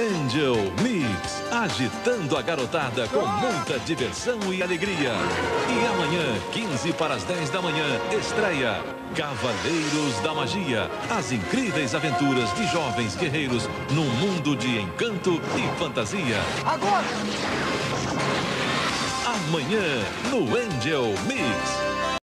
Angel Mix, agitando a garotada com muita diversão e alegria. E amanhã, 15 para as 10 da manhã, estreia Cavaleiros da Magia, as incríveis aventuras de jovens guerreiros num mundo de encanto e fantasia. Agora! Amanhã, no Angel Mix.